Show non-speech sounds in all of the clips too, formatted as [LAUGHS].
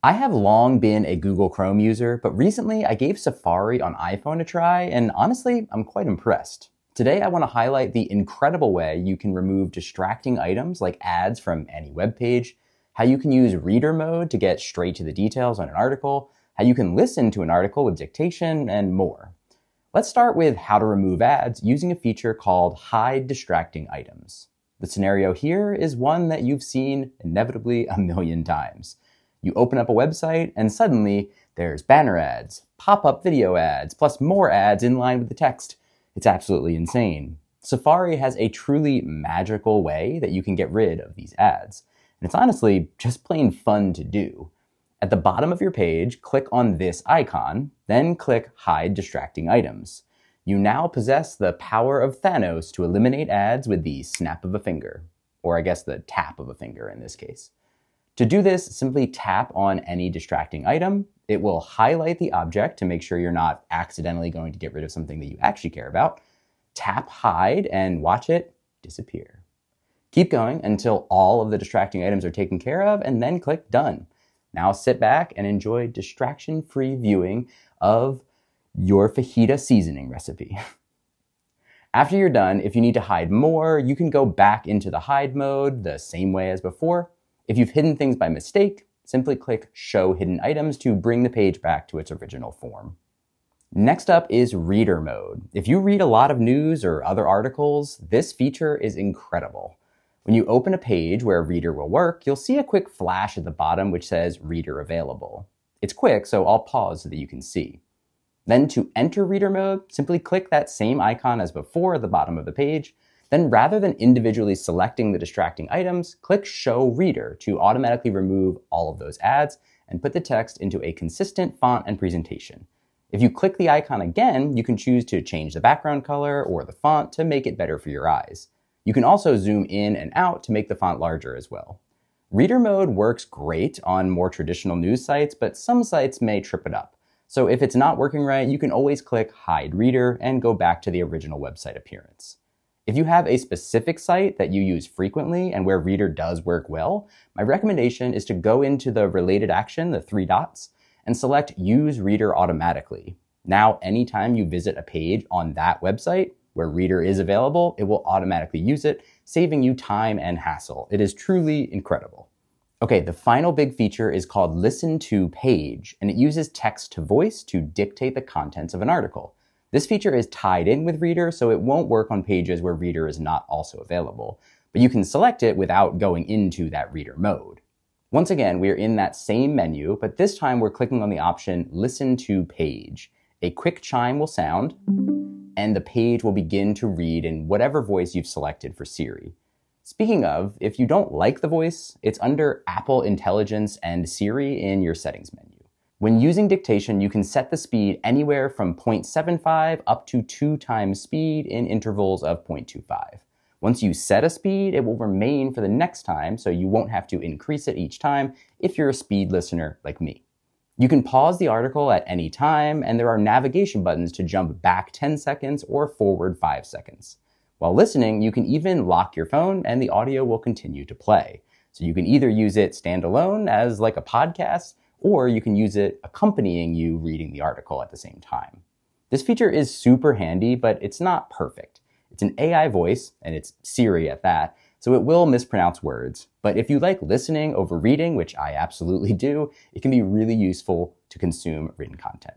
I have long been a Google Chrome user, but recently I gave Safari on iPhone a try, and honestly, I'm quite impressed. Today, I want to highlight the incredible way you can remove distracting items like ads from any web page, how you can use reader mode to get straight to the details on an article, how you can listen to an article with dictation, and more. Let's start with how to remove ads using a feature called Hide Distracting Items. The scenario here is one that you've seen inevitably a million times. You open up a website and suddenly there's banner ads, pop up video ads, plus more ads in line with the text. It's absolutely insane. Safari has a truly magical way that you can get rid of these ads. And it's honestly just plain fun to do. At the bottom of your page, click on this icon, then click Hide Distracting Items. You now possess the power of Thanos to eliminate ads with the snap of a finger, or I guess the tap of a finger in this case. To do this, simply tap on any distracting item. It will highlight the object to make sure you're not accidentally going to get rid of something that you actually care about. Tap hide and watch it disappear. Keep going until all of the distracting items are taken care of and then click done. Now sit back and enjoy distraction free viewing of your fajita seasoning recipe. [LAUGHS] After you're done, if you need to hide more, you can go back into the hide mode the same way as before if you've hidden things by mistake, simply click Show Hidden Items to bring the page back to its original form. Next up is reader mode. If you read a lot of news or other articles, this feature is incredible. When you open a page where reader will work, you'll see a quick flash at the bottom which says reader available. It's quick, so I'll pause so that you can see. Then to enter reader mode, simply click that same icon as before at the bottom of the page, then rather than individually selecting the distracting items, click Show Reader to automatically remove all of those ads and put the text into a consistent font and presentation. If you click the icon again, you can choose to change the background color or the font to make it better for your eyes. You can also zoom in and out to make the font larger as well. Reader mode works great on more traditional news sites, but some sites may trip it up. So if it's not working right, you can always click Hide Reader and go back to the original website appearance. If you have a specific site that you use frequently and where Reader does work well, my recommendation is to go into the related action, the three dots, and select Use Reader automatically. Now, anytime you visit a page on that website where Reader is available, it will automatically use it, saving you time and hassle. It is truly incredible. Okay, the final big feature is called Listen to Page, and it uses text to voice to dictate the contents of an article. This feature is tied in with Reader, so it won't work on pages where Reader is not also available, but you can select it without going into that Reader mode. Once again, we're in that same menu, but this time we're clicking on the option Listen to Page. A quick chime will sound, and the page will begin to read in whatever voice you've selected for Siri. Speaking of, if you don't like the voice, it's under Apple Intelligence and Siri in your settings menu. When using dictation, you can set the speed anywhere from 0.75 up to 2 times speed in intervals of 0.25. Once you set a speed, it will remain for the next time, so you won't have to increase it each time if you're a speed listener like me. You can pause the article at any time, and there are navigation buttons to jump back 10 seconds or forward 5 seconds. While listening, you can even lock your phone and the audio will continue to play. So you can either use it standalone as like a podcast, or you can use it accompanying you reading the article at the same time. This feature is super handy, but it's not perfect. It's an AI voice, and it's Siri at that, so it will mispronounce words. But if you like listening over reading, which I absolutely do, it can be really useful to consume written content.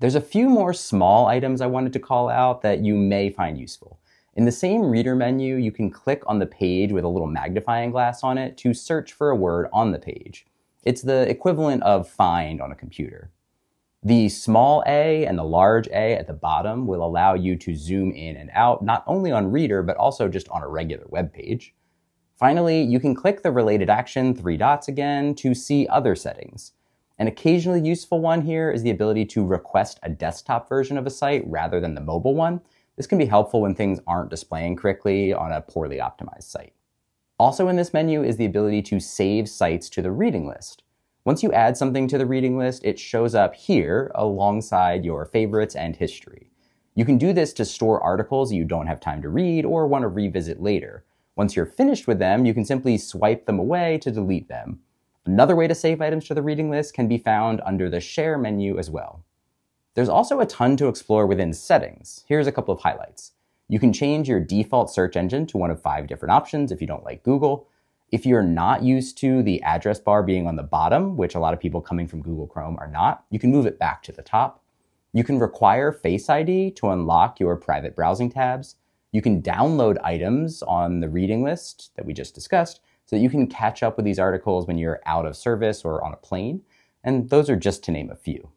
There's a few more small items I wanted to call out that you may find useful. In the same reader menu, you can click on the page with a little magnifying glass on it to search for a word on the page. It's the equivalent of find on a computer. The small a and the large a at the bottom will allow you to zoom in and out, not only on Reader, but also just on a regular web page. Finally, you can click the related action, three dots again, to see other settings. An occasionally useful one here is the ability to request a desktop version of a site rather than the mobile one. This can be helpful when things aren't displaying correctly on a poorly optimized site. Also in this menu is the ability to save sites to the reading list. Once you add something to the reading list, it shows up here alongside your favorites and history. You can do this to store articles you don't have time to read or want to revisit later. Once you're finished with them, you can simply swipe them away to delete them. Another way to save items to the reading list can be found under the Share menu as well. There's also a ton to explore within settings. Here's a couple of highlights. You can change your default search engine to one of five different options if you don't like Google. If you're not used to the address bar being on the bottom, which a lot of people coming from Google Chrome are not, you can move it back to the top. You can require Face ID to unlock your private browsing tabs. You can download items on the reading list that we just discussed so that you can catch up with these articles when you're out of service or on a plane. And those are just to name a few.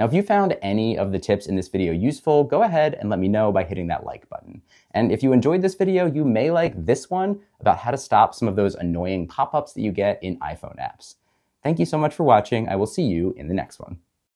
Now, if you found any of the tips in this video useful, go ahead and let me know by hitting that like button. And if you enjoyed this video, you may like this one about how to stop some of those annoying pop-ups that you get in iPhone apps. Thank you so much for watching. I will see you in the next one.